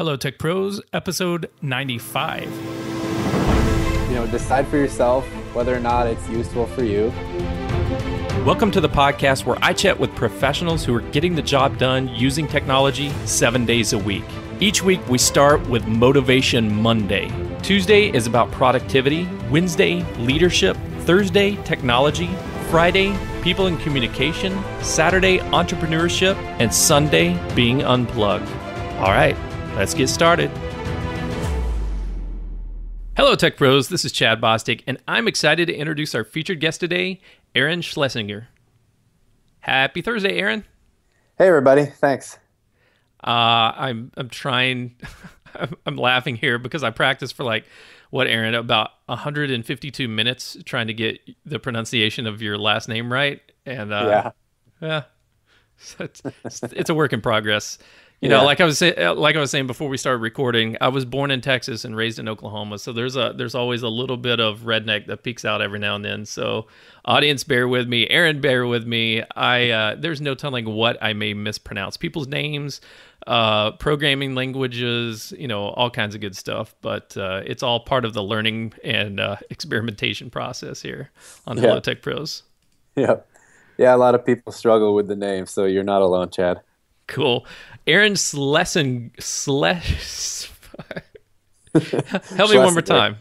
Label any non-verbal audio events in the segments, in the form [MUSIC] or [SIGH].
Hello, Tech Pros, episode 95. You know, decide for yourself whether or not it's useful for you. Welcome to the podcast where I chat with professionals who are getting the job done using technology seven days a week. Each week, we start with Motivation Monday. Tuesday is about productivity, Wednesday, leadership, Thursday, technology, Friday, people and communication, Saturday, entrepreneurship, and Sunday, being unplugged. All right, let's get started. Hello, Tech Pros. This is Chad Bostic, and I'm excited to introduce our featured guest today, Aaron Schlesinger. Happy Thursday, Aaron. Hey, everybody. Thanks. Uh, I'm I'm trying. [LAUGHS] I'm laughing here because I practiced for like what, Aaron, about 152 minutes trying to get the pronunciation of your last name right, and uh, yeah, yeah, [LAUGHS] so it's, it's a work in progress. You know, like I was say, uh, like I was saying before we started recording, I was born in Texas and raised in Oklahoma, so there's a there's always a little bit of redneck that peeks out every now and then. So, audience, bear with me. Aaron, bear with me. I uh, there's no telling what I may mispronounce people's names, uh, programming languages, you know, all kinds of good stuff. But uh, it's all part of the learning and uh, [LAUGHS] experimentation process here on Yeah. Hello Tech Pros. [LAUGHS] Yep. Yeah, a lot of people struggle with the name, so you're not alone, Chad. Cool. Aaron Slesen Sles [LAUGHS] Help me one more time.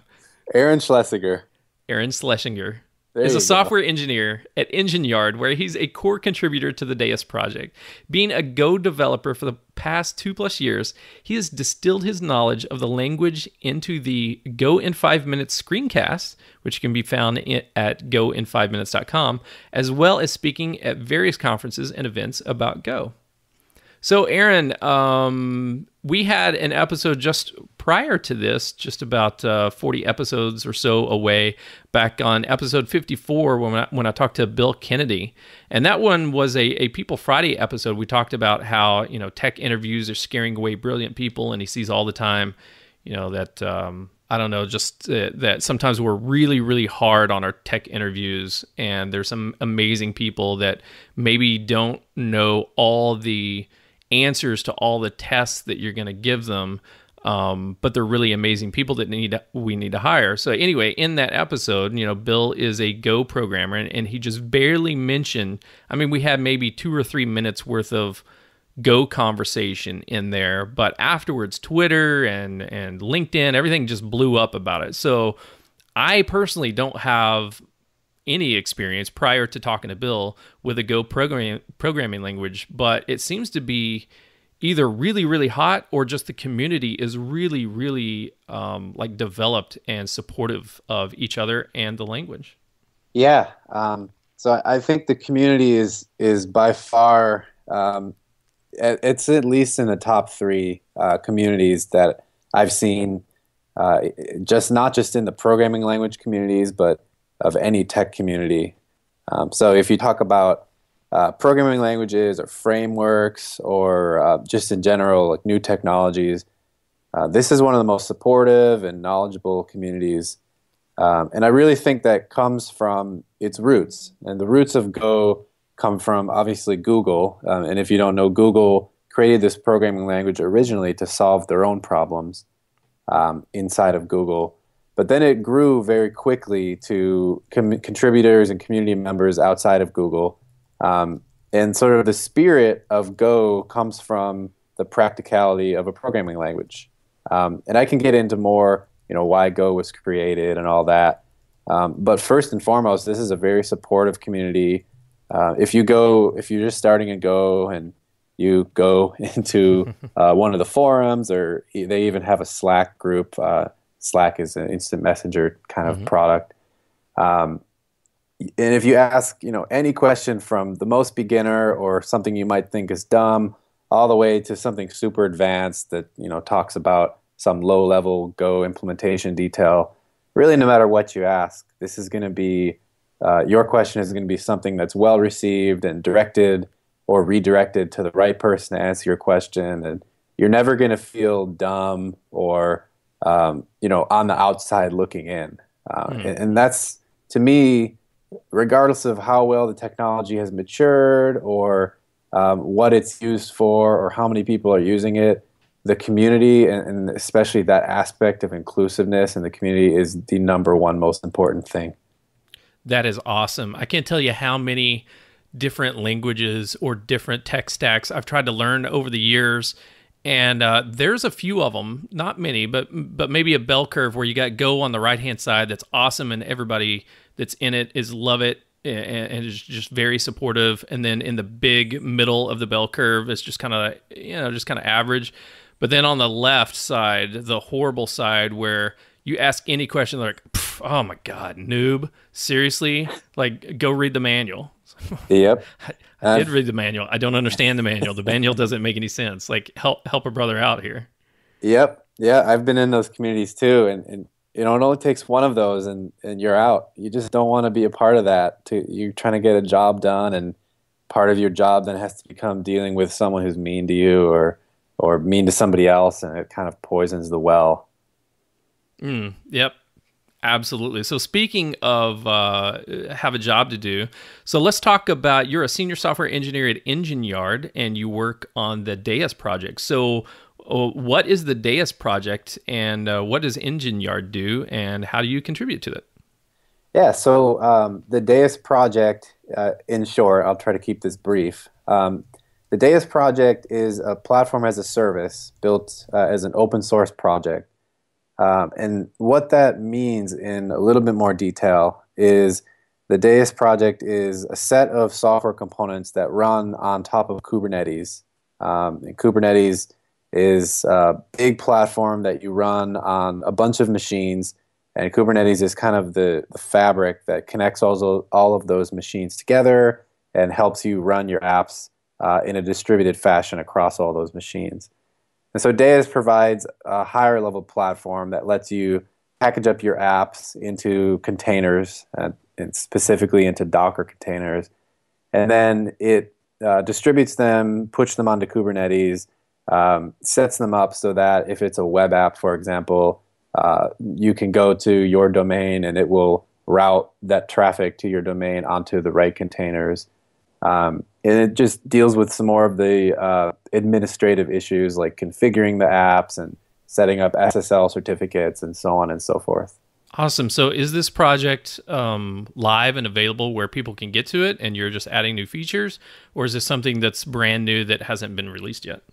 Aaron Schlesinger. Aaron Schlesinger There is a go. software engineer at Engine Yard, where he's a core contributor to the Deis project. Being a Go developer for the past two plus years, he has distilled his knowledge of the language into the Go in Five Minutes screencast, which can be found at goin5minutes.com, as well as speaking at various conferences and events about Go. So, Aaron, um, we had an episode just prior to this, just about uh, 40 episodes or so away, back on episode 54 when I, when I talked to Bill Kennedy. And that one was a, a People Friday episode. We talked about how, you know, tech interviews are scaring away brilliant people, and he sees all the time, you know, that. Um, I don't know, just uh, that sometimes we're really, really hard on our tech interviews, and there's some amazing people that maybe don't know all the answers to all the tests that you're going to give them, um, but they're really amazing people that need we need to hire. So anyway, in that episode, you know, Bill is a Go programmer, and, and he just barely mentioned. I mean, we had maybe two or three minutes worth of Go conversation in there, but afterwards, Twitter and and LinkedIn, everything just blew up about it. So I personally don't have any experience prior to talking to Bill with a Go programming programming language, but it seems to be either really really hot or just the community is really really um, like developed and supportive of each other and the language. Yeah. Um, so I- I think the community is is by far um, it's at least in the top three uh, communities that I've seen. Uh, just not just in the programming language communities, but of any tech community. Um, so if you talk about uh, programming languages or frameworks or uh, just in general like new technologies, uh, this is one of the most supportive and knowledgeable communities um, and I really think that comes from its roots. And the roots of Go come from obviously Google. Um, and if you don't know, Google created this programming language originally to solve their own problems um, inside of Google. But then it grew very quickly to com- contributors and community members outside of Google. Um, and sort of the spirit of Go comes from the practicality of a programming language. Um, and I can get into more, you know, why Go was created and all that. Um, but first and foremost, this is a very supportive community. Uh, if you go, if you're just starting a Go and you go [LAUGHS] into [LAUGHS] uh, one of the forums, or they even have a Slack group. Uh, Slack is an instant messenger kind of product. Um, and if you ask, you know, any question from the most beginner or something you might think is dumb, all the way to something super advanced that you know talks about some low-level Go implementation detail. Really, no matter what you ask, this is going to be uh, your question is going to be something that's well received and directed or redirected to the right person to answer your question, and you're never going to feel dumb or um, you know on the outside looking in. Uh, and, and that's to me, regardless of how well the technology has matured or um, what it's used for or how many people are using it, the community and, and especially that aspect of inclusiveness in the community is the number one most important thing. That is awesome. I can't tell you how many different languages or different tech stacks I've tried to learn over the years. And uh, there's a few of them, not many, but but maybe a bell curve where you got Go on the right hand side. That's awesome, and everybody that's in it is love it and, and is just very supportive. And then in the big middle of the bell curve, it's just kind of you know just kind of average. But then on the left side, the horrible side where you ask any question, they're like, "Oh my god, noob! Seriously? Like, go read the manual." [LAUGHS] Yep. I, I did read the manual. I don't understand the manual. The manual doesn't make any sense. Like, help help a brother out here. Yep. Yeah, I've been in those communities too, and, and you know, it only takes one of those, and and you're out. You just don't want to be a part of that. To you're trying to get a job done, and part of your job then has to become dealing with someone who's mean to you or or mean to somebody else, and it kind of poisons the well. Mm, yep. Absolutely. So, speaking of uh, have a job to do, so let's talk about you're a senior software engineer at Engine Yard and you work on the Deis project. So, uh, what is the Deis project and uh, what does Engine Yard do and how do you contribute to it? Yeah, so um, the Deis project, uh, in short, I'll try to keep this brief. Um, the Deis project is a platform as a service built uh, as an open source project um, and what that means in a little bit more detail is the Deis project is a set of software components that run on top of Kubernetes. Um, Kubernetes is a big platform that you run on a bunch of machines, and Kubernetes is kind of the, the fabric that connects all, all of those machines together and helps you run your apps uh, in a distributed fashion across all those machines. And so Deis provides a higher level platform that lets you package up your apps into containers, and, and specifically into Docker containers. And then it uh, distributes them, puts them onto Kubernetes, um, sets them up so that if it's a web app, for example, uh, you can go to your domain and it will route that traffic to your domain onto the right containers. Um, and it just deals with some more of the uh, administrative issues like configuring the apps and setting up SSL certificates and so on and so forth. Awesome. So, is this project um, live and available where people can get to it and you're just adding new features? Or is this something that's brand new that hasn't been released yet?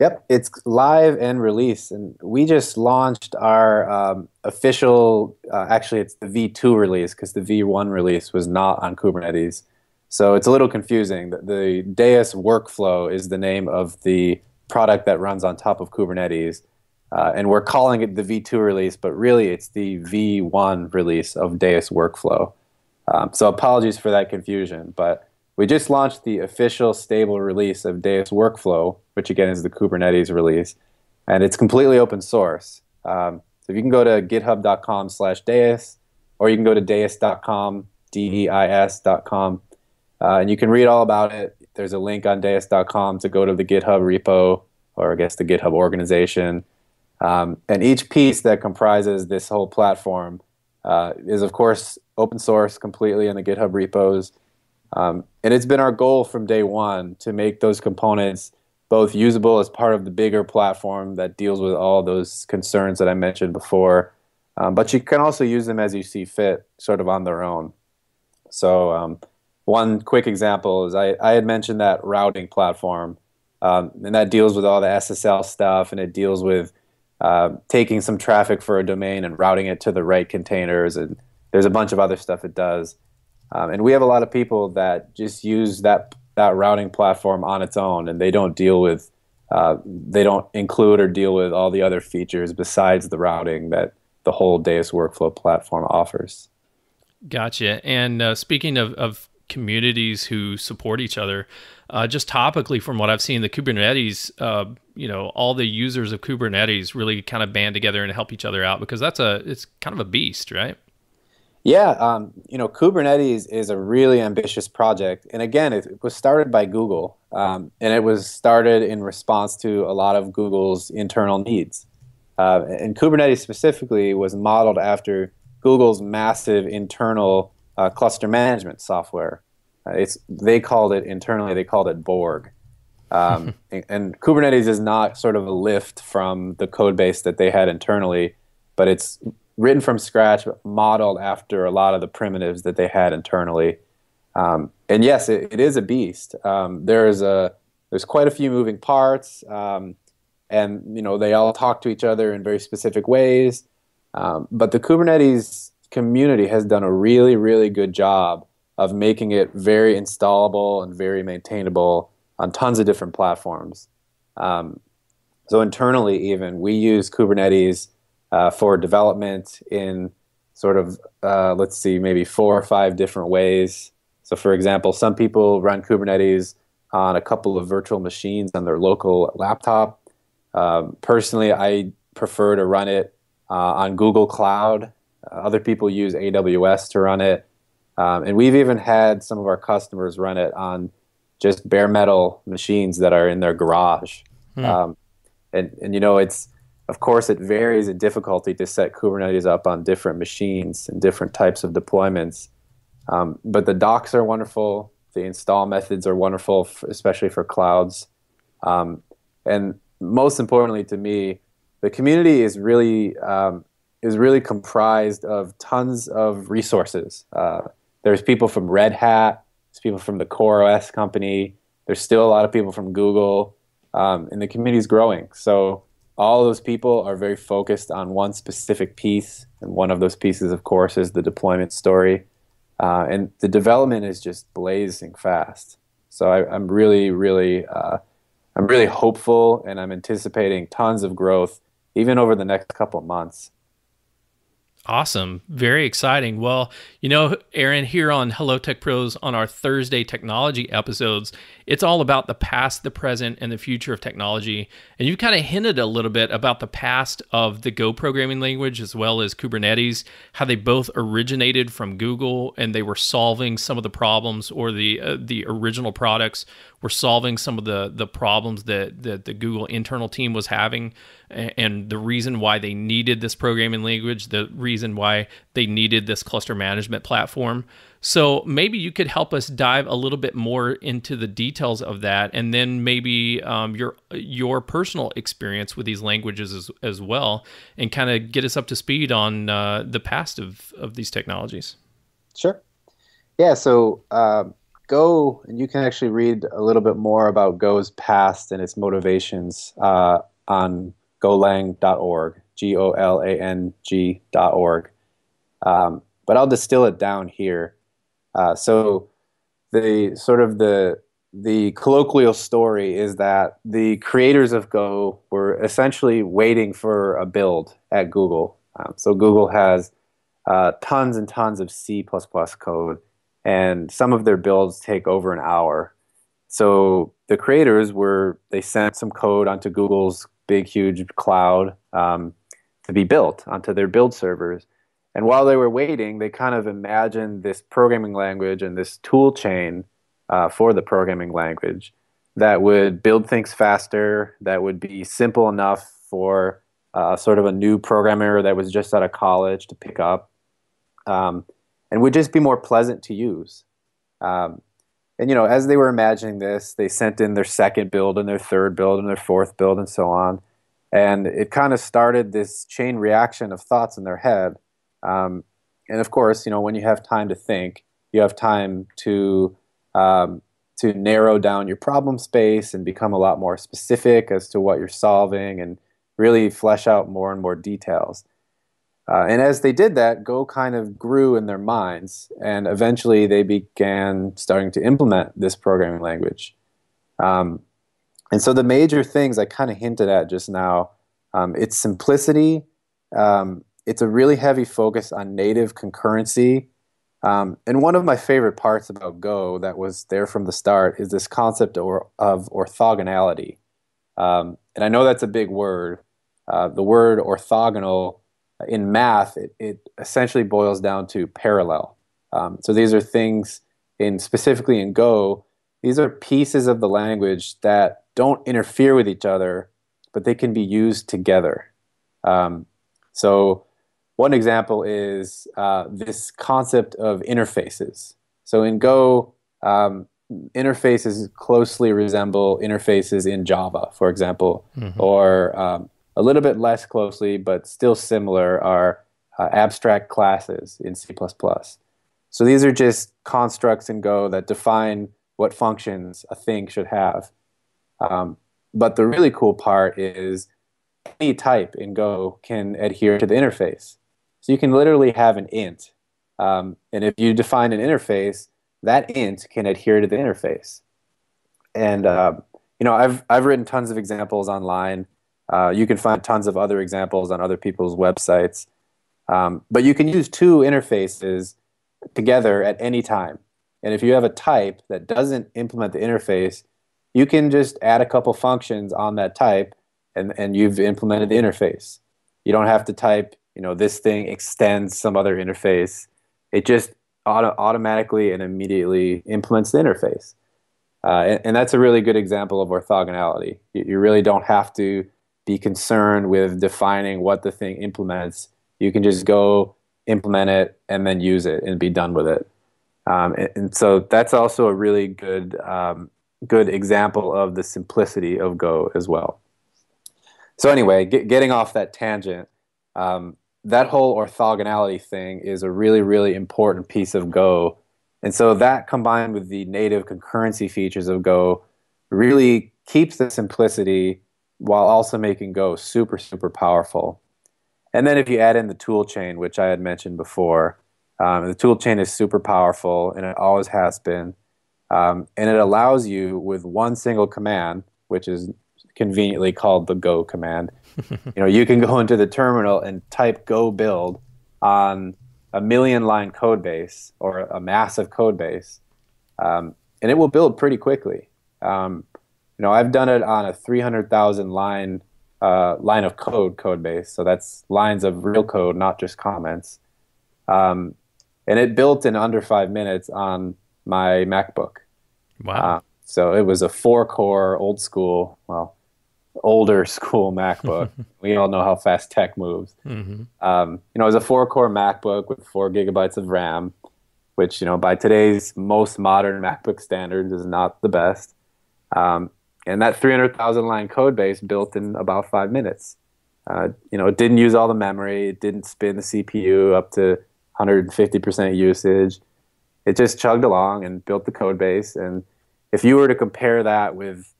Yep, it's live and released. And we just launched our um, official, uh, actually, it's the V2 release because the V1 release was not on Kubernetes. So it's a little confusing. The, Deis workflow is the name of the product that runs on top of Kubernetes. Uh, and we're calling it the V2 release, but really it's the V1 release of Deis workflow. Um, so apologies for that confusion, but we just launched the official stable release of Deis workflow, which again is the Kubernetes release, and it's completely open source. Um, so if you can go to github.com slash Deis, or you can go to deis.com, D-E-I-S.com, uh, and you can read all about it. There's a link on Deis.com to go to the GitHub repo, or I guess the GitHub organization. Um, and each piece that comprises this whole platform uh, is, of course, open source completely in the GitHub repos. Um, and it's been our goal from day one to make those components both usable as part of the bigger platform that deals with all those concerns that I mentioned before, um, but you can also use them as you see fit, sort of on their own. So um, one quick example is I, I had mentioned that routing platform, um, and that deals with all the SSL stuff, and it deals with uh, taking some traffic for a domain and routing it to the right containers, and there's a bunch of other stuff it does. Um, and we have a lot of people that just use that that routing platform on its own, and they don't deal with uh, they don't include or deal with all the other features besides the routing that the whole Deis workflow platform offers. Gotcha. And uh, speaking of, of communities who support each other. Uh, just topically, from what I've seen, the Kubernetes, uh, you know, all the users of Kubernetes really kind of band together and help each other out because that's a it's kind of a beast, right? Yeah, um, you know, Kubernetes is a really ambitious project, and again, it, was started by Google, um, and it was started in response to a lot of Google's internal needs. Uh, and Kubernetes specifically was modeled after Google's massive internal uh, cluster management software. Uh, it's they called it internally they called it Borg, Um, [LAUGHS] and, and, Kubernetes is not sort of a lift from the code base that they had internally, but it's written from scratch, modeled after a lot of the primitives that they had internally. Um, and yes, it, it is a beast. Um, there's a there's quite a few moving parts, um, and you know they all talk to each other in very specific ways. Um, but the Kubernetes community has done a really really good job of making it very installable and very maintainable on tons of different platforms. Um, so internally, even we use Kubernetes uh, for development in sort of uh, let's see, maybe four or five different ways. So, for example, some people run Kubernetes on a couple of virtual machines on their local laptop. Um, personally, I prefer to run it uh, on Google Cloud. Other people use AWS to run it. Um, and we've even had some of our customers run it on just bare metal machines that are in their garage. Hmm. Um, and, and, you know, it's, of course, it varies in difficulty to set Kubernetes up on different machines and different types of deployments. Um, but the docs are wonderful. The install methods are wonderful, especially for clouds. Um, and most importantly to me, the community is really um, is really comprised of tons of resources. Uh, there's people from Red Hat, there's people from the CoreOS company. There's still a lot of people from Google, um, and the community is growing. So all those people are very focused on one specific piece, and one of those pieces, of course, is the deployment story. Uh, and the development is just blazing fast. So I, am really, really, uh, I'm really hopeful, and I'm anticipating tons of growth even over the next couple of months. Awesome. Very exciting. Well, you know, Aaron, here on Hello Tech Pros on our Thursday technology episodes, it's all about the past, the present, and the future of technology. And you kind of hinted a little bit about the past of the Go programming language as well as Kubernetes, how they both originated from Google and they were solving some of the problems or the uh, the original products were solving some of the the problems that, that the Google internal team was having and the reason why they needed this programming language, the reason why they needed this cluster management platform. So maybe you could help us dive a little bit more into the details of that, and then maybe um, your your personal experience with these languages as, as well, and kind of get us up to speed on uh, the past of of these technologies. Sure. Yeah. So. Uh, Go, and you can actually read a little bit more about Go's past and its motivations uh, on golang.org, G O L A N G.org. Um, but I'll distill it down here. Uh, so the sort of the the colloquial story is that the creators of Go were essentially waiting for a build at Google. Um, so Google has uh, tons and tons of C++ code, and some of their builds take over an hour. So the creators were they sent some code onto Google's big, huge cloud um, to be built onto their build servers. And while they were waiting, they kind of imagined this programming language and this tool chain uh, for the programming language that would build things faster, that would be simple enough for uh, sort of a new programmer that was just out of college to pick up, um, and would just be more pleasant to use. Um, and you know, as they were imagining this, they sent in their second build and their third build and their fourth build and so on. And it kind of started this chain reaction of thoughts in their head. Um, and of course, you know, when you have time to think, you have time to um, to narrow down your problem space and become a lot more specific as to what you're solving and really flesh out more and more details. Uh, and as they did that, Go kind of grew in their minds, and eventually they began starting to implement this programming language. Um, and so the major things I kind of hinted at just now, um, its simplicity, um, it's a really heavy focus on native concurrency. Um, and one of my favorite parts about Go that was there from the start is this concept of, of orthogonality. Um, and I know that's a big word. Uh, the word orthogonal in math, it, it essentially boils down to parallel. Um, so these are things in specifically in Go, these are pieces of the language that don't interfere with each other, but they can be used together. Um, so one example is uh, this concept of interfaces. So in Go, um, interfaces closely resemble interfaces in Java, for example, mm-hmm. or um, a little bit less closely, but still similar, are uh, abstract classes in C++. So these are just constructs in Go that define what functions a thing should have. Um, but the really cool part is any type in Go can adhere to the interface. So you can literally have an int. Um, and if you define an interface, that int can adhere to the interface. And uh, you know, I've I've written tons of examples online. Uh, you can find tons of other examples on other people's websites. Um, but you can use two interfaces together at any time. And if you have a type that doesn't implement the interface, you can just add a couple functions on that type and, and you've implemented the interface. You don't have to type, you know, this thing extends some other interface. It just auto- automatically and immediately implements the interface. Uh, and, and, that's a really good example of orthogonality. You, you, really don't have to be concerned with defining what the thing implements. You can just go implement it and then use it and be done with it. Um, and, and, so that's also a really good um, good example of the simplicity of Go as well. So anyway, get, getting off that tangent, um, that whole orthogonality thing is a really, really important piece of Go. And so that combined with the native concurrency features of Go really keeps the simplicity while also making Go super, super powerful. And then if you add in the tool chain, which I had mentioned before, um, the tool chain is super powerful and it always has been. Um, and it allows you with one single command, which is conveniently called the go command. [LAUGHS] you know, you can go into the terminal and type go build on a million line code base or a massive code base, um, and it will build pretty quickly. Um, you know, I've done it on a 300,000 line uh, line of code code base, so that's lines of real code, not just comments. Um, and it built in under five minutes on my MacBook. Wow. Uh, so it was a four core old school, well, older [LAUGHS] school MacBook. [LAUGHS] we all know how fast tech moves. Mm-hmm. Um, you know, it was a four core MacBook with four gigabytes of RAM, which, you know, by today's most modern MacBook standards is not the best. Um, and that 300,000 line code base built in about five minutes. Uh, you know, it didn't use all the memory, it didn't spin the CPU up to 150% usage. It just chugged along and built the code base. And if you were to compare that with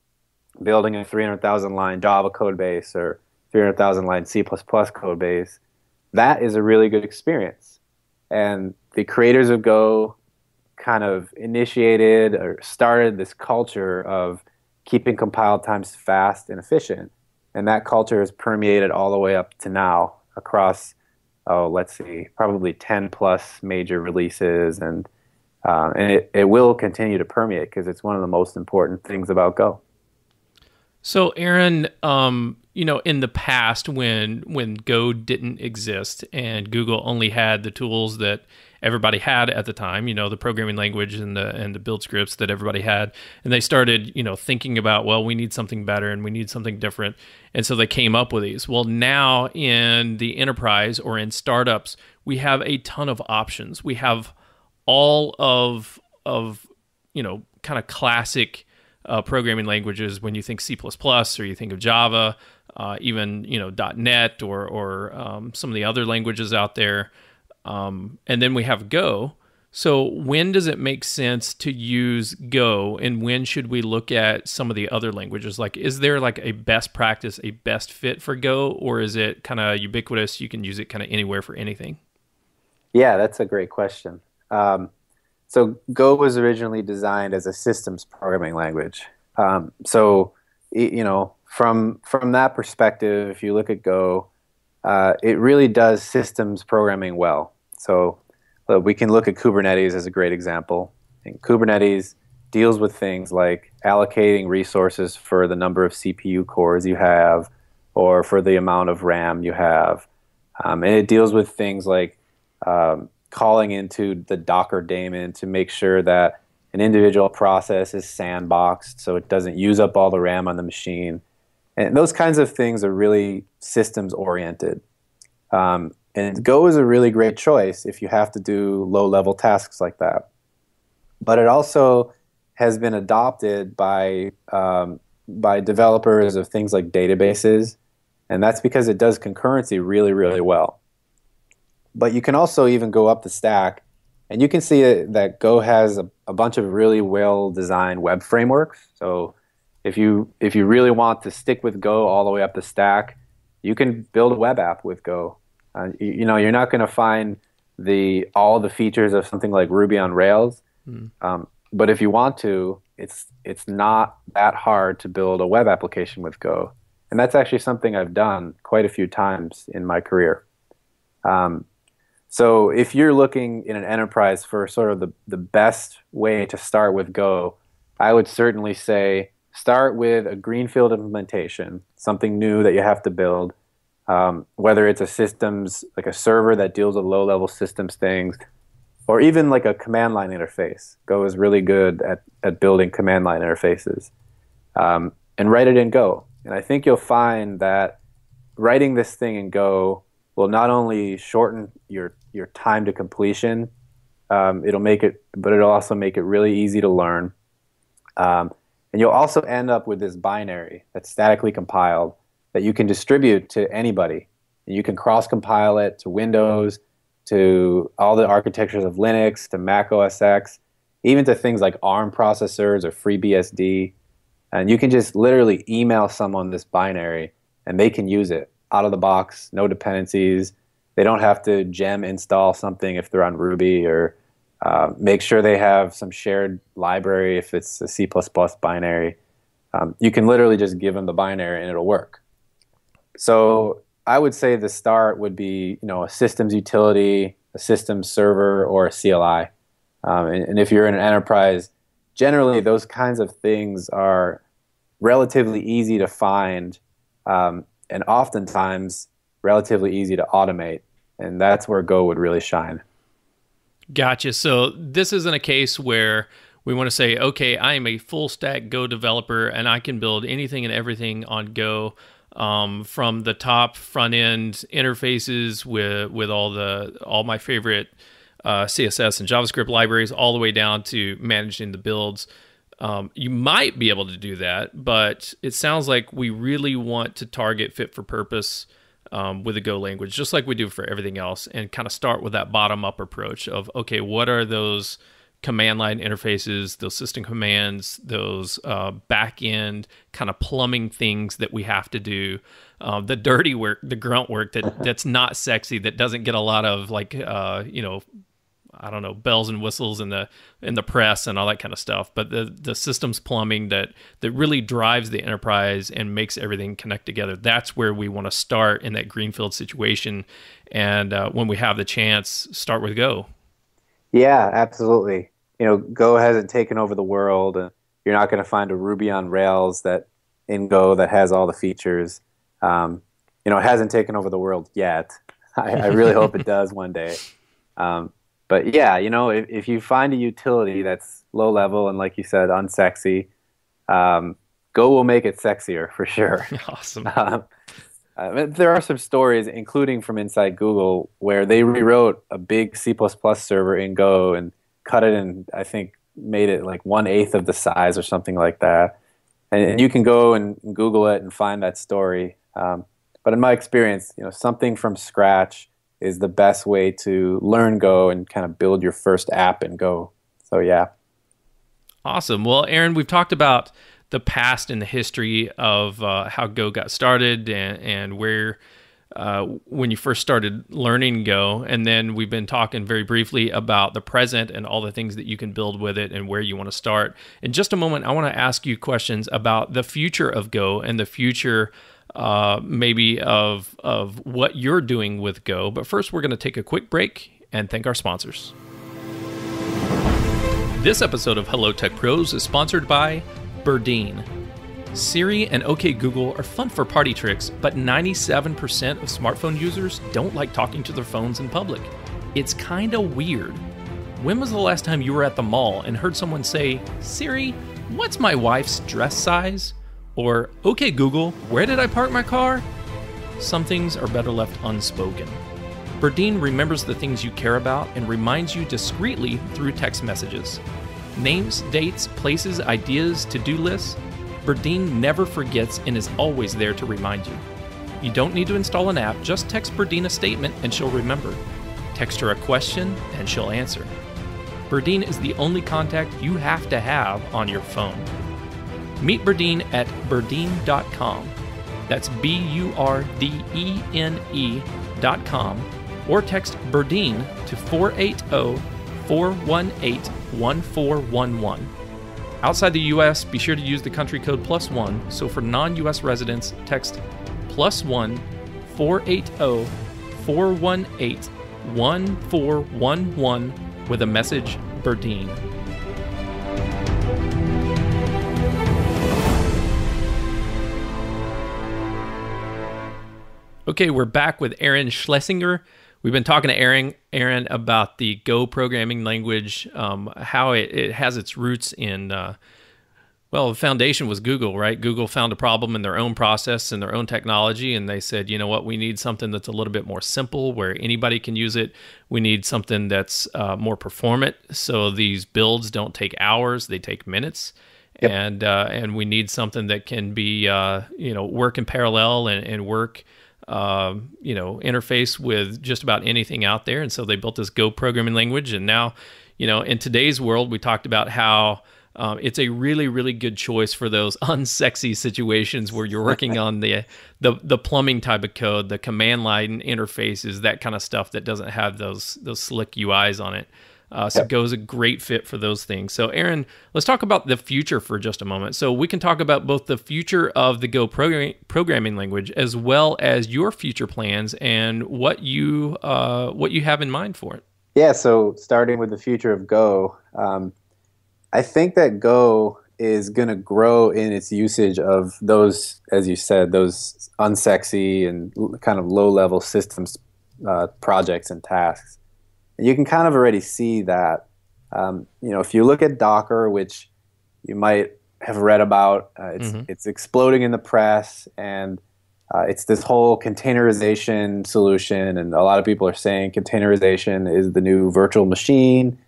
building a 300,000 line Java code base or 300,000 line C++ code base, that is a really good experience. And the creators of Go kind of initiated or started this culture of keeping compile times fast and efficient. And that culture has permeated all the way up to now across, oh, let's see, probably 10 plus major releases. And, uh, and it, it will continue to permeate because it's one of the most important things about Go. So, Aaron, um, you know, in the past, when when Go didn't exist and Google only had the tools that everybody had at the time, you know, the programming language and the and the build scripts that everybody had, and they started, you know, thinking about, well, we need something better and we need something different, and so they came up with these. Well, now in the enterprise or in startups, we have a ton of options. We have all of of you know, kind of classic uh, programming languages when you think C++ or you think of Java, uh, even you know .NET or or um, some of the other languages out there, um, and then we have Go. So when does it make sense to use Go, and when should we look at some of the other languages? Like, is there like a best practice, a best fit for Go, or is it kind of ubiquitous? You can use it kind of anywhere for anything. Yeah, that's a great question. Um, so Go was originally designed as a systems programming language. Um, so you know, from from that perspective, if you look at Go, uh, it really does systems programming well. So uh, we can look at Kubernetes as a great example. And Kubernetes deals with things like allocating resources for the number of CPU cores you have, or for the amount of RAM you have, um, and it deals with things like um, calling into the Docker daemon to make sure that an individual process is sandboxed so it doesn't use up all the RAM on the machine. And those kinds of things are really systems oriented. Um, and Go is a really great choice if you have to do low level tasks like that. But it also has been adopted by um, by developers of things like databases, and that's because it does concurrency really, really well. But you can also even go up the stack, and you can see that Go has a, a bunch of really well designed web frameworks. So if you if you really want to stick with Go all the way up the stack, you can build a web app with Go. Uh, you, you, know, you're not going to find the all the features of something like Ruby on Rails, mm. um, but if you want to, it's it's not that hard to build a web application with Go, and that's actually something I've done quite a few times in my career. Um, so if you're looking in an enterprise for sort of the, the best way to start with Go, I would certainly say start with a greenfield implementation, something new that you have to build. Um, whether it's a systems like a server that deals with low level systems things, or even like a command line interface. Go is really good at, at building command line interfaces. Um, and write it in Go. And I think you'll find that writing this thing in Go will not only shorten your, your time to completion, um, it'll make it, but it'll also make it really easy to learn. Um, and you'll also end up with this binary that's statically compiled that you can distribute to anybody. You can cross compile it to Windows, to all the architectures of Linux, to Mac OS X, even to things like ARM processors or FreeBSD. And you can just literally email someone this binary and they can use it out of the box, no dependencies. They don't have to gem install something if they're on Ruby or uh, make sure they have some shared library if it's a C++ binary. Um, you can literally just give them the binary and it'll work. So I would say the start would be you know a systems utility, a systems server, or a CLI. Um, and, and, if you're in an enterprise, generally those kinds of things are relatively easy to find, um, and oftentimes relatively easy to automate. And that's where Go would really shine. Gotcha. So this isn't a case where we want to say, okay, I am a full stack Go developer and I can build anything and everything on Go um, from the top front end interfaces with with all the all my favorite uh, CSS and JavaScript libraries, all the way down to managing the builds. Um, you might be able to do that, but it sounds like we really want to target fit for purpose um, with the Go language, just like we do for everything else, and kind of start with that bottom up approach of okay, what are those command line interfaces, those system commands, those uh, back end kind of plumbing things that we have to do, uh, the dirty work, the grunt work that that's not sexy, that doesn't get a lot of like uh, you know, I don't know bells and whistles in the in the press and all that kind of stuff. But the the systems plumbing that that really drives the enterprise and makes everything connect together. That's where we want to start in that greenfield situation. And uh, when we have the chance, start with Go. Yeah, absolutely you know, Go hasn't taken over the world, and you're not going to find a Ruby on Rails that in Go that has all the features. Um, you know, it hasn't taken over the world yet. I, I really hope it [LAUGHS] does one day. Um, but yeah, you know, if, if you find a utility that's low level and, like you said, unsexy, um, Go will make it sexier for sure. [LAUGHS] Awesome. [LAUGHS] Um, uh, there are some stories, including from inside Google, where they rewrote a big C++ server in Go and cut it and I think made it like one eighth of the size or something like that. And, and you can go and Google it and find that story. Um, but in my experience, you know, something from scratch is the best way to learn Go and kind of build your first app in Go. So yeah. Awesome. Well, Aaron, we've talked about the past and the history of uh, how Go got started and, and where uh, when you first started learning Go. And then we've been talking very briefly about the present and all the things that you can build with it and where you want to start. In just a moment, I want to ask you questions about the future of Go and the future. Uh, maybe of of what you're doing with Go, but first we're going to take a quick break and thank our sponsors. This episode of Hello Tech Pros is sponsored by Burdene. Siri and OK Google are fun for party tricks, but 97% of smartphone users don't like talking to their phones in public. It's kinda weird. When was the last time you were at the mall and heard someone say, Siri, what's my wife's dress size? Or, OK Google, where did I park my car? Some things are better left unspoken. Burdene remembers the things you care about and reminds you discreetly through text messages. Names, dates, places, ideas, to do lists. Burdene never forgets and is always there to remind you. You don't need to install an app, just text Burdene a statement and she'll remember. Text her a question and she'll answer. Burdene is the only contact you have to have on your phone. Meet Burdene at burdene.com. That's B U R D E N E.com. Or text Burdene to 480 418 1411. Outside the US, be sure to use the country code plus one. So for non US residents, text plus one 480 418 1411 with a message Burdene. Okay, we're back with Aaron Schlesinger. We've been talking to Aaron, Aaron about the Go programming language, um, how it, it, has its roots in, uh, well, the foundation was Google, right? Google found a problem in their own process and their own technology, and they said, you know what, we need something that's a little bit more simple where anybody can use it. We need something that's uh, more performant, so these builds don't take hours; they take minutes. Yep. And uh, and we need something that can be, uh, you know, work in parallel and, and work um, you know, interface with just about anything out there. And so they built this Go programming language. And now, you know, in today's world, we talked about how um, it's a really, really good choice for those [LAUGHS] unsexy situations where you're working on the, the the plumbing type of code, the command line interfaces, that kind of stuff that doesn't have those those slick UIs on it. Uh, so yep. Go is a great fit for those things. So, Aaron, let's talk about the future for just a moment. So, we can talk about both the future of the Go program- programming language as well as your future plans and what you uh, what you have in mind for it. Yeah. So, starting with the future of Go, um, I think that Go is going to grow in its usage of those, as you said, those unsexy and kind of low level systems uh, projects and tasks you can kind of already see that. Um, you know, if you look at Docker, which you might have read about, uh, it's mm-hmm. it's exploding in the press, and uh, it's this whole containerization solution, and a lot of people are saying containerization is the new virtual machine.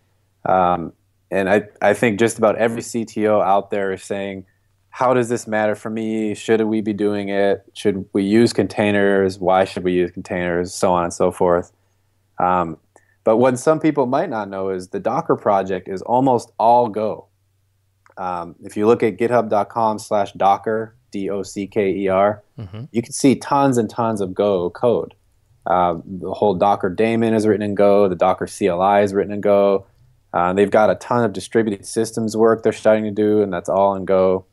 Um, and I, I think just about every CTO out there is saying, how does this matter for me? Should we be doing it? Should we use containers? Why should we use containers? So on and so forth. Um, but what some people might not know is the Docker project is almost all Go. Um, if you look at github.com slash docker, D-O-C-K-E-R, mm-hmm. you can see tons and tons of Go code. Uh, the whole Docker daemon is written in Go. The Docker CLI is written in Go. Uh, they've got a ton of distributed systems work they're starting to do, and that's all in Go.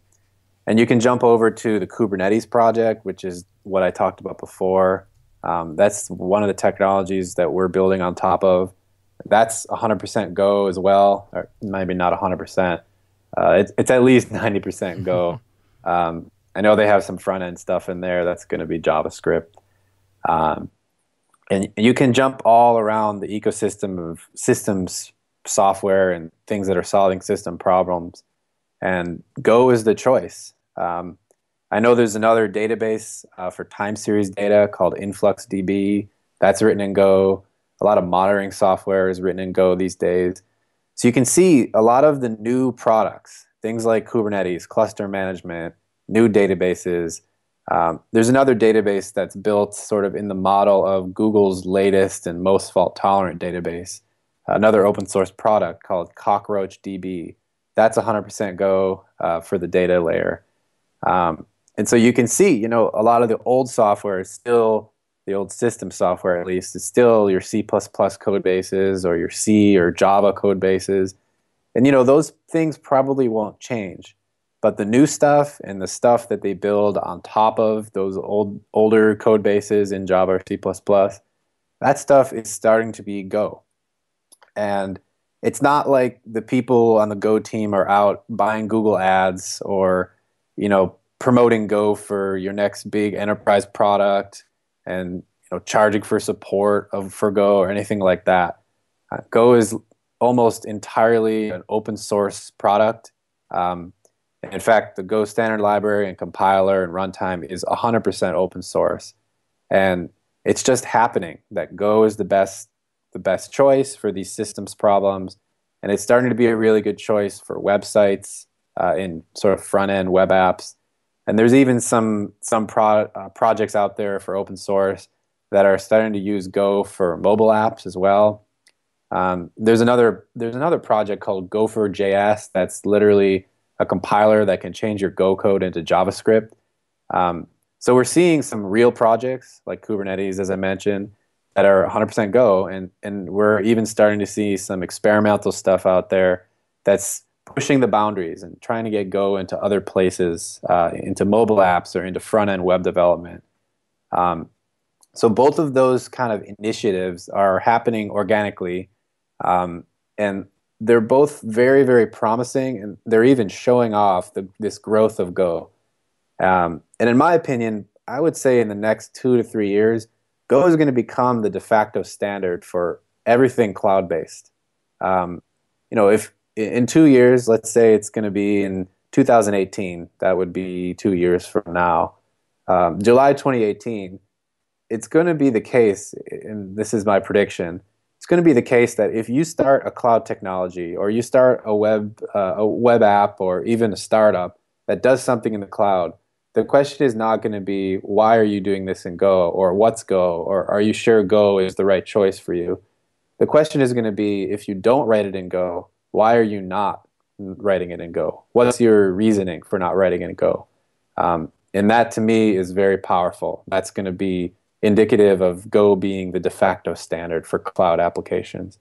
And you can jump over to the Kubernetes project, which is what I talked about before. Um, that's one of the technologies that we're building on top of. That's 100% Go as well, or maybe not 100%. Uh, it's, it's at least [LAUGHS] 90% Go. [LAUGHS] um, I know they have some front end stuff in there that's going to be JavaScript. Um, and you can jump all around the ecosystem of systems software and things that are solving system problems. And Go is the choice. Um, I know there's another database uh, for time series data called InfluxDB. That's written in Go. A lot of monitoring software is written in Go these days. So you can see a lot of the new products, things like Kubernetes, cluster management, new databases. Um, there's another database that's built sort of in the model of Google's latest and most fault tolerant database, another open source product called CockroachDB. That's 100% Go uh, for the data layer. Um, and so you can see, you know, a lot of the old software is still the old system software, at least, is still your C code bases or your C or Java code bases. And, you know, those things probably won't change. But the new stuff and the stuff that they build on top of those old older code bases in Java or C++, that stuff is starting to be Go. And it's not like the people on the Go team are out buying Google ads or, you know, promoting Go for your next big enterprise product and you know charging for support of for Go or anything like that. Uh, Go is almost entirely an open source product. Um, in fact, the Go standard library and compiler and runtime is 100% open source, and it's just happening that Go is the best the best choice for these systems problems. and it's starting to be a really good choice for websites uh, in sort of front end web apps. And there's even some some pro, uh, projects out there for open source that are starting to use Go for mobile apps as well. Um, there's another there's another project called Gopher.js that's literally a compiler that can change your Go code into JavaScript. Um, so we're seeing some real projects like Kubernetes, as I mentioned, that are 100% Go, and and we're even starting to see some experimental stuff out there that's pushing the boundaries and trying to get Go into other places, uh, into mobile apps or into front end web development. Um, so both of those kind of initiatives are happening organically um, and they're both very, very promising, and they're even showing off the, this growth of Go. Um, and in my opinion, I would say in the next two to three years, Go is going to become the de facto standard for everything cloud based. Um, you know, if in two years, let's say it's going to be in 2018, that would be two years from now, um, July 2018, it's going to be the case, and this is my prediction, it's going to be the case that if you start a cloud technology or you start a web uh, a web app or even a startup that does something in the cloud, the question is not going to be why are you doing this in Go or what's Go or are you sure Go is the right choice for you. The question is going to be if you don't write it in Go, why are you not writing it in Go? What's your reasoning for not writing it in Go? Um, and that to me is very powerful. That's going to be indicative of Go being the de facto standard for cloud applications.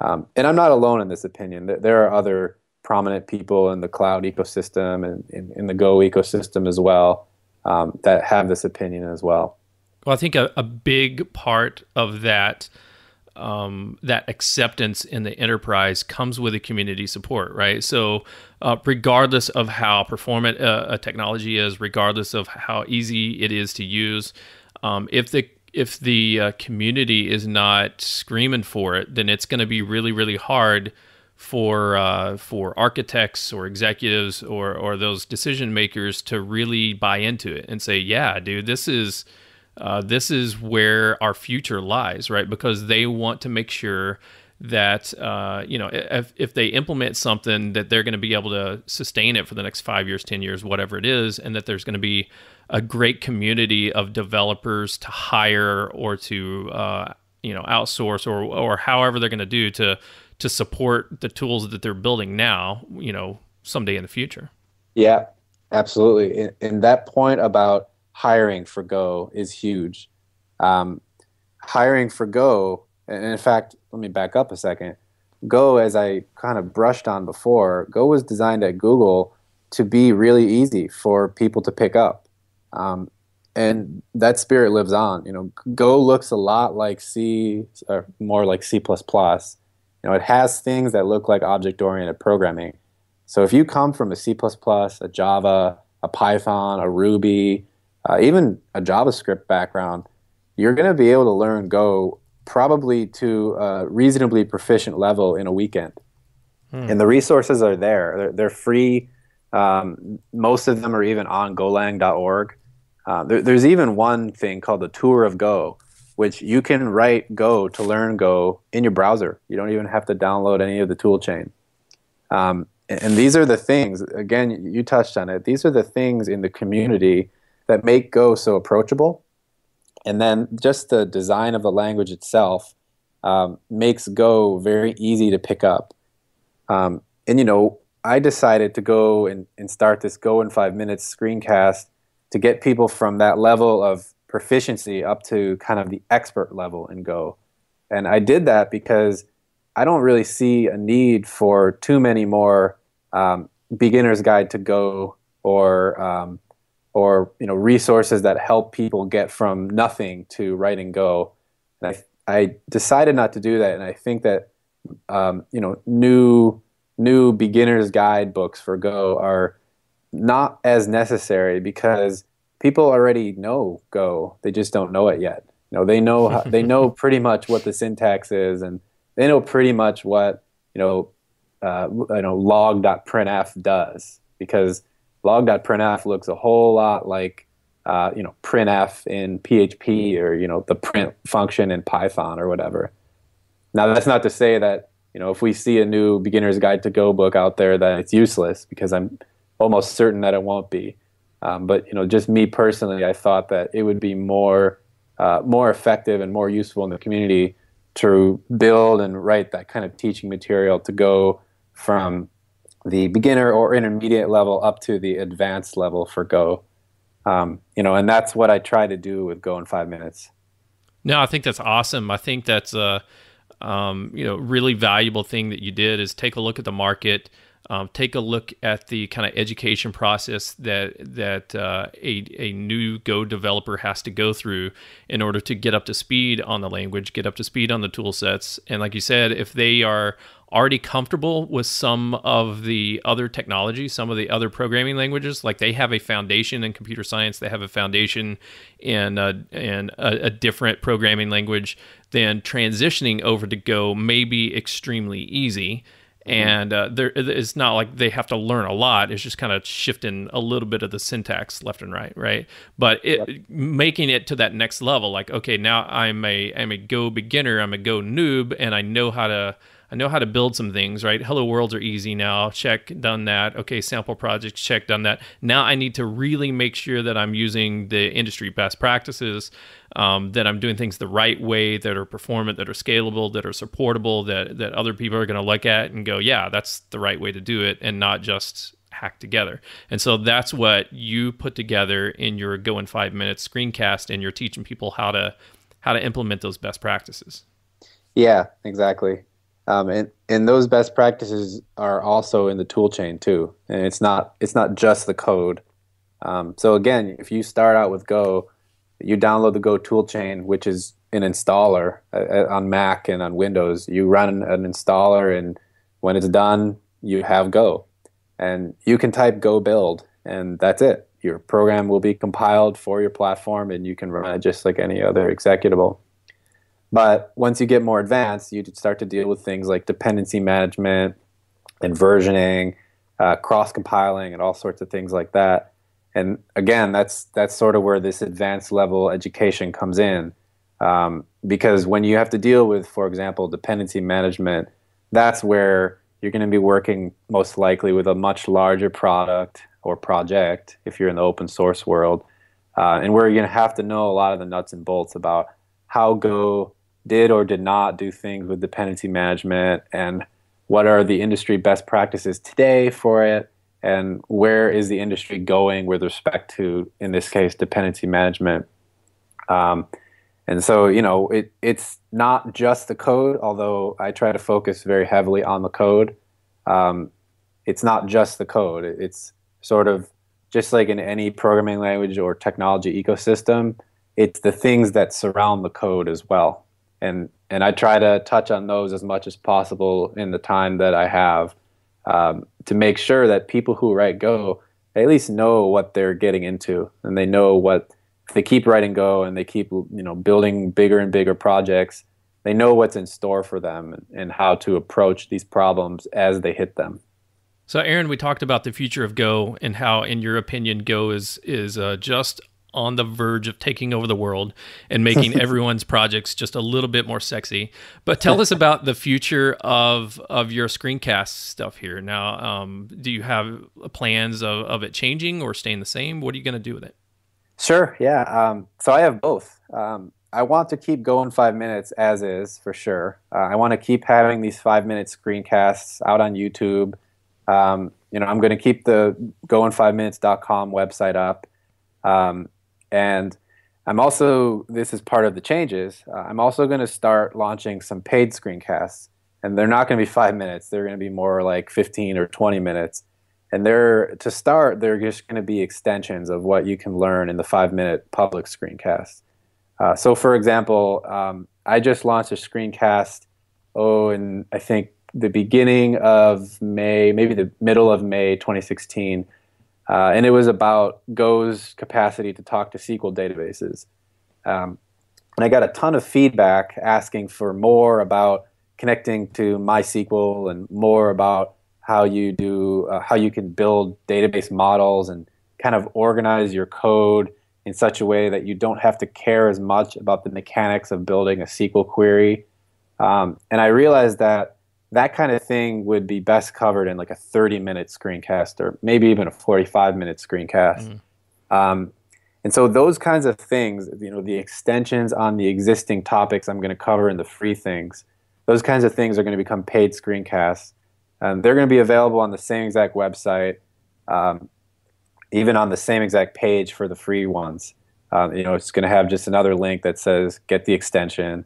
Um, and I'm not alone in this opinion. There are other prominent people in the cloud ecosystem and in, in the Go ecosystem as well um, that have this opinion as well. Well, I think a, a big part of that um, that acceptance in the enterprise comes with a community support, right? So, uh, regardless of how performant a, a, technology is, regardless of how easy it is to use, um, if the if the uh, community is not screaming for it, then it's going to be really really hard for uh, for architects or executives or or those decision makers to really buy into it and say, yeah, dude, this is uh, this is where our future lies, right? Because they want to make sure that uh, you know if, if they implement something that they're going to be able to sustain it for the next five years, ten years, whatever it is, and that there's going to be a great community of developers to hire or to uh, you know outsource or or however they're going to do to to support the tools that they're building now you know someday in the future yeah absolutely and, and that point about hiring for go is huge um, hiring for go and in fact let me back up a second go as i kind of brushed on before go was designed at google to be really easy for people to pick up um, and that spirit lives on. You know, Go looks a lot like C, or more like C++. You know, it has things that look like object-oriented programming. So if you come from a C++, a Java, a Python, a Ruby, uh, even a JavaScript background, you're going to be able to learn Go probably to a reasonably proficient level in a weekend. Hmm. And the resources are there. They're, they're free. Um, most of them are even on golang.org. Uh, there, there's even one thing called the Tour of Go, which you can write Go to learn Go in your browser. You don't even have to download any of the toolchain. Um, and, and these are the things, again, you touched on it, these are the things in the community that make Go so approachable. And then just the design of the language itself um, makes Go very easy to pick up. Um, and you know, I decided to go and, and start this Go in five minutes screencast to get people from that level of proficiency up to kind of the expert level in Go. And I did that because I don't really see a need for too many more um, beginner's guide to Go or um, or you know resources that help people get from nothing to writing Go. And I, I decided not to do that, and I think that um, you know new new beginner's guide books for Go are not as necessary because people already know Go. They just don't know it yet. You know, they know how, they know [LAUGHS] pretty much what the syntax is, and they know pretty much what you know, uh, you know, log.printf does because log.printf looks a whole lot like uh, you know printf in PHP or you know the print function in Python or whatever. Now that's not to say that you know, if we see a new beginner's guide to Go book out there, that it's useless because I'm almost certain that it won't be. Um, but you know, just me personally, I thought that it would be more uh, more effective and more useful in the community to build and write that kind of teaching material to go from the beginner or intermediate level up to the advanced level for Go. Um, you know, and that's what I try to do with Go in five minutes. No, I think that's awesome. I think that's a um, you know really valuable thing that you did is take a look at the market um, take a look at the kind of education process that that uh, a, a new Go developer has to go through in order to get up to speed on the language, get up to speed on the tool sets. And like you said, if they are already comfortable with some of the other technology, some of the other programming languages, like they have a foundation in computer science, they have a foundation in uh, in a, a different programming language, then transitioning over to Go may be extremely easy. Mm-hmm. and uh, there it's not like they have to learn a lot it's just kind of shifting a little bit of the syntax left and right right but it yep. making it to that next level like okay now i'm a i'm a go beginner i'm a go noob and i know how to I know how to build some things, right? Hello worlds are easy now. Check, done that. Okay, sample projects, check, done that. Now I need to really make sure that I'm using the industry best practices, um, that I'm doing things the right way, that are performant, that are scalable, that are supportable, that that other people are going to look at and go, yeah, that's the right way to do it, and not just hack together. And so that's what you put together in your Go in Five Minutes screencast, and you're teaching people how to how to implement those best practices. Yeah, exactly. Um, and and those best practices are also in the tool chain too. And it's not it's not just the code. Um, so again, if you start out with Go, you download the Go toolchain, which is an installer uh, uh, on Mac and on Windows. You run an installer, and when it's done, you have Go, and you can type Go build, and that's it. Your program will be compiled for your platform, and you can run it just like any other executable. But once you get more advanced, you start to deal with things like dependency management and versioning, uh, cross compiling, and all sorts of things like that. And again, that's that's sort of where this advanced level education comes in, um, because when you have to deal with, for example, dependency management, that's where you're going to be working most likely with a much larger product or project if you're in the open source world, uh, and where you're going to have to know a lot of the nuts and bolts about how Go did or did not do things with dependency management and what are the industry best practices today for it and where is the industry going with respect to in this case dependency management? Um, and so you know it, it's not just the code although i try to focus very heavily on the code. Um, it's not just the code. It's sort of just like in any programming language or technology ecosystem it's the things that surround the code as well and and I try to touch on those as much as possible in the time that I have um, to make sure that people who write Go they at least know what they're getting into and they know what if they keep writing Go and they keep you know building bigger and bigger projects they know what's in store for them and, and how to approach these problems as they hit them. So, Aaron, we talked about the future of Go and how, in your opinion, Go is is uh, just on the verge of taking over the world and making [LAUGHS] everyone's projects just a little bit more sexy. But tell us [LAUGHS] about the future of of your screencast stuff here. Now, um, do you have plans of, of it changing or staying the same? What are you going to do with it? Sure. Yeah. Um, so I have both. Um, I want to keep Go in five minutes as is for sure. Uh, I want to keep having these five minute screencasts out on YouTube. Um, you know, I'm going to keep the goin5minutes.com website up. Um, and I'm also, this is part of the changes, uh, I'm also going to start launching some paid screencasts. And they're not going to be five minutes, they're going to be more like 15 or 20 minutes. And they're, to start, they're just going to be extensions of what you can learn in the five minute public screencast. Uh, so, for example, um, I just launched a screencast, oh, in I think the beginning of May, maybe the middle of May 2016 uh, and it was about Go's capacity to talk to SQL databases. Um, and I got a ton of feedback asking for more about connecting to MySQL and more about how you do uh, how you can build database models and kind of organize your code in such a way that you don't have to care as much about the mechanics of building a SQL query. Um, and I realized that that kind of thing would be best covered in like a 30 minute screencast or maybe even a 45 minute screencast. Mm-hmm. Um, and so those kinds of things, you know, the extensions on the existing topics I'm going to cover in the free things, those kinds of things are going to become paid screencasts. And they're going to be available on the same exact website, um, even on the same exact page for the free ones. Um, you know, it's going to have just another link that says get the extension.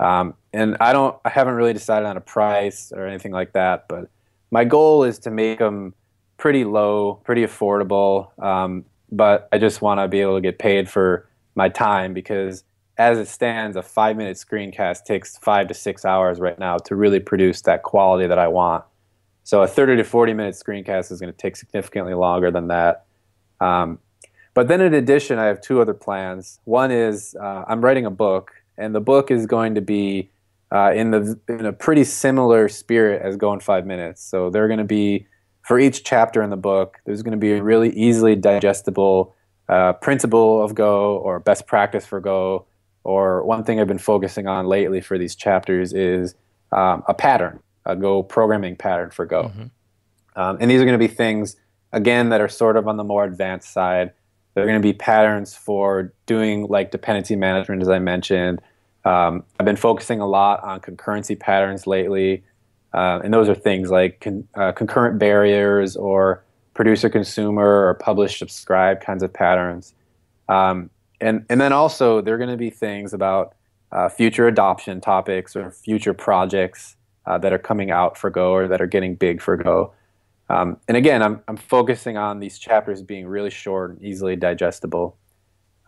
Um, and I don't, I haven't really decided on a price or anything like that, but my goal is to make them pretty low, pretty affordable. Um, but I just want to be able to get paid for my time because as it stands, a five minute screencast takes five to six hours right now to really produce that quality that I want. So a 30 to 40 minute screencast is going to take significantly longer than that. Um, but then in addition, I have two other plans. One is uh, I'm writing a book and the book is going to be uh, in the in a pretty similar spirit as Go in Five Minutes. So they're going to be for each chapter in the book. There's going to be a really easily digestible uh, principle of Go or best practice for Go. Or one thing I've been focusing on lately for these chapters is um, a pattern, a Go programming pattern for Go. Mm-hmm. Um, and these are going to be things again that are sort of on the more advanced side. They're going to be patterns for doing like dependency management, as I mentioned. Um, I've been focusing a lot on concurrency patterns lately, uh, and those are things like con- uh, concurrent barriers or producer consumer or publish subscribe kinds of patterns. Um, and, and then also, there are going to be things about uh, future adoption topics or future projects uh, that are coming out for Go or that are getting big for Go. Um, and again, I'm, I'm focusing on these chapters being really short and easily digestible.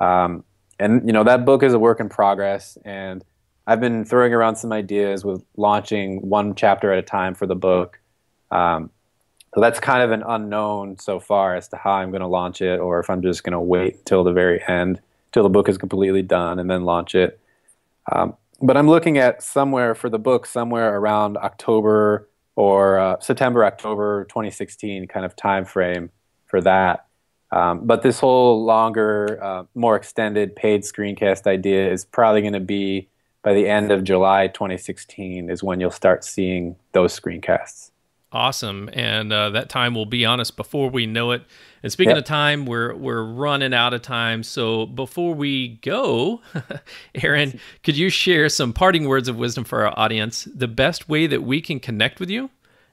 Um, and you know that book is a work in progress, and I've been throwing around some ideas with launching one chapter at a time for the book. Um, so that's kind of an unknown so far as to how I'm going to launch it, or if I'm just going to wait till the very end, till the book is completely done, and then launch it. Um, but I'm looking at somewhere for the book, somewhere around October or uh, September, October 2016 kind of time frame for that. Um, but this whole longer, uh, more extended paid screencast idea is probably going to be by the end of July 2016 is when you'll start seeing those screencasts. Awesome, and uh, that time will be on us before we know it. And speaking yep. of time, we're we're running out of time. So before we go, [LAUGHS] Aaron, could you share some parting words of wisdom for our audience? The best way that we can connect with you,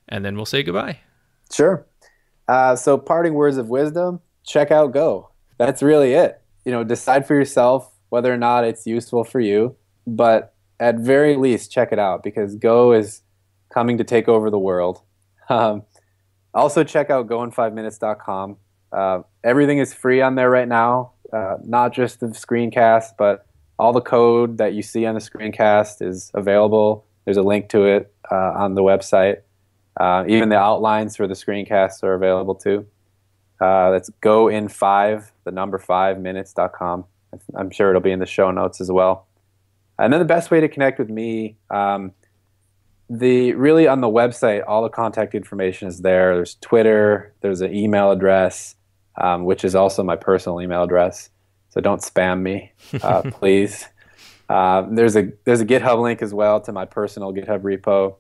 and then we'll say goodbye. Sure. Uh, so parting words of wisdom: check out Go. That's really it. You know, decide for yourself whether or not it's useful for you, but at very least, check it out because Go is coming to take over the world um, also, check out goin5minutes.com. Uh, everything is free on there right now, uh, not just the screencast, but all the code that you see on the screencast is available. There's a link to it uh, on the website. Uh, even the outlines for the screencasts are available too. Uh, that's go in five, the number five minutes.com. I'm sure it'll be in the show notes as well. And then the best way to connect with me, um, the really on the website, all the contact information is there. There's Twitter, there's an email address, um, which is also my personal email address. So don't spam me, uh, [LAUGHS] please. Uh, there's a there's a GitHub link as well to my personal GitHub repo.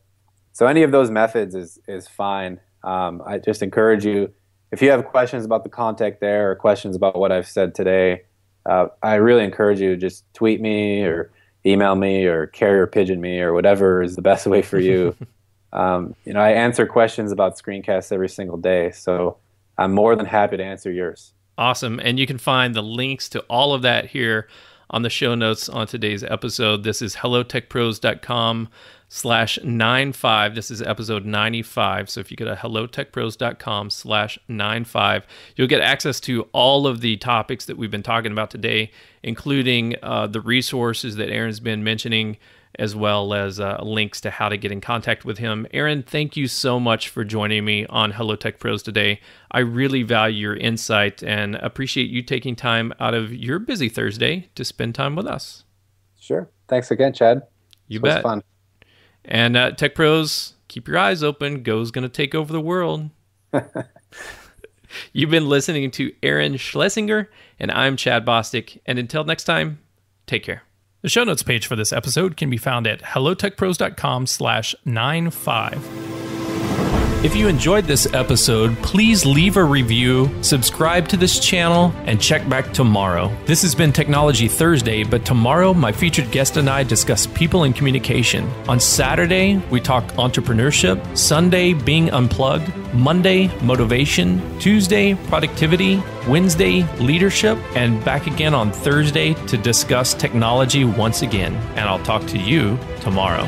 So any of those methods is is fine. Um, I just encourage you if you have questions about the contact there or questions about what I've said today. Uh, I really encourage you to just tweet me or email me or carrier pigeon me or whatever is the best way for you. [LAUGHS] um, you know, I answer questions about screencasts every single day, so I'm more than happy to answer yours. Awesome. And you can find the links to all of that here on the show notes on today's episode. This is hellotechpros.com slash 95. This is episode 95. So if you go to hellotechpros.com slash 95, you'll get access to all of the topics that we've been talking about today, including uh, the resources that Aaron's been mentioning, as well as uh, links to how to get in contact with him. Aaron, thank you so much for joining me on Hello Tech Pros today. I really value your insight and appreciate you taking time out of your busy Thursday to spend time with us. Sure. Thanks again, Chad. You this bet. fun. And uh, Tech Pros, keep your eyes open. Go's going to take over the world. [LAUGHS] You've been listening to Aaron Schlesinger, and I'm Chad Bostic. And until next time, take care. The show notes page for this episode can be found at hellotechpros.com slash 95. If you enjoyed this episode, please leave a review, subscribe to this channel, and check back tomorrow. This has been Technology Thursday, but tomorrow my featured guest and I discuss people and communication. On Saturday, we talk entrepreneurship, Sunday, being unplugged, Monday, motivation, Tuesday, productivity, Wednesday, leadership, and back again on Thursday to discuss technology once again. And I'll talk to you tomorrow.